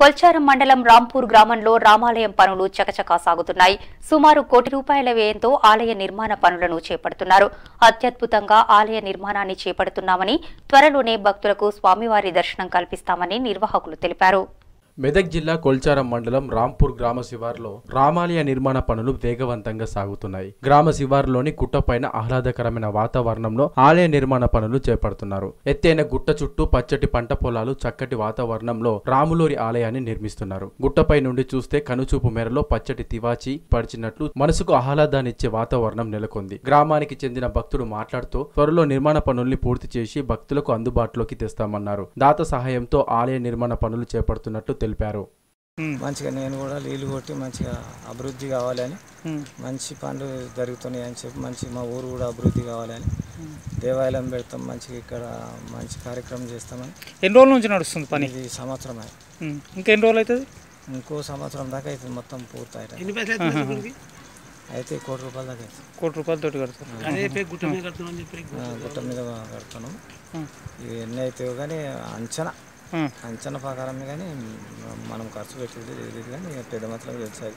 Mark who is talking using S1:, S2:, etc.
S1: కొల్చారం మండలం రాంపూర్ గ్రామంలో రామాలయం పనులు చకచకా సాగుతున్నాయి. సుమారు కోటి రూపాయల వ్యయంతో ఆలయ నిర్మాణ పనులను చేపడుతున్నారు. అత్యద్భుతంగా ఆలయ నిర్మాణాన్ని చేపడుతున్నామని త్వరలోనే భక్తులకు స్వామివారి దర్శనం కల్పిస్తామని నిర్వాహకులు తెలిపారు.
S2: మెదక్ జిల్లా కొల్చారం మండలం రాంపూర్ గ్రామ శివార్లో రామాలయ నిర్మాణ పనులు వేగవంతంగా సాగుతున్నాయి. గ్రామ శివారులోని గుట్టపైన ఆహ్లాదకరమైన వాతావరణంలో ఆలయ నిర్మాణ పనులు చేపడుతున్నారు. ఎత్తైన గుట్ట చుట్టూ పచ్చటి పంట పొలాలు చక్కటి వాతావరణంలో రాములోరి ఆలయాన్ని నిర్మిస్తున్నారు. గుట్టపై నుండి చూస్తే కనుచూపు మేరలో పచ్చటి తివాచి పడిచినట్లు మనసుకు ఆహ్లాదాన్నిచ్చే వాతావరణం నెలకొంది. గ్రామానికి చెందిన భక్తుడు మాట్లాడుతూ త్వరలో నిర్మాణ పనుల్ని పూర్తి చేసి భక్తులకు అందుబాటులోకి తెస్తామన్నారు. దాత సహాయంతో ఆలయ నిర్మాణ పనులు చేపడుతున్నట్టు తెలిపారు.
S3: మంచిగా నేను కూడా నీళ్ళు కొట్టి మంచిగా అభివృద్ధి కావాలని మంచి పనులు జరుగుతున్నాయి అని చెప్పి మంచి మా ఊరు కూడా అభివృద్ధి కావాలని దేవాలయం పెడతాం మంచిగా ఇక్కడ మంచి కార్యక్రమం చేస్తామని.
S4: ఎన్ని రోజుల నుంచి నడుస్తుంది పని?
S3: ఇది సంవత్సరం.
S4: ఇంకా ఎన్ని రోజులు అవుతుంది?
S3: ఇంకో సంవత్సరం దాకా అయితే మొత్తం పూర్తి అయితే కోటి రూపాయల దాకా అవుతుంది.
S4: కోటి రూపాయలతోటి కడతారు.
S3: ఆ, గుట్ట మీద కడుతున్నాం. ఇవి ఎన్ని అవుతాయో కానీ అంచనా.
S4: Hmm.
S3: అంచనా ప్రకారమే కానీ మనం ఖర్చు పెట్టేది లేదు కానీ పెద్ద మాత్రం తెలుసు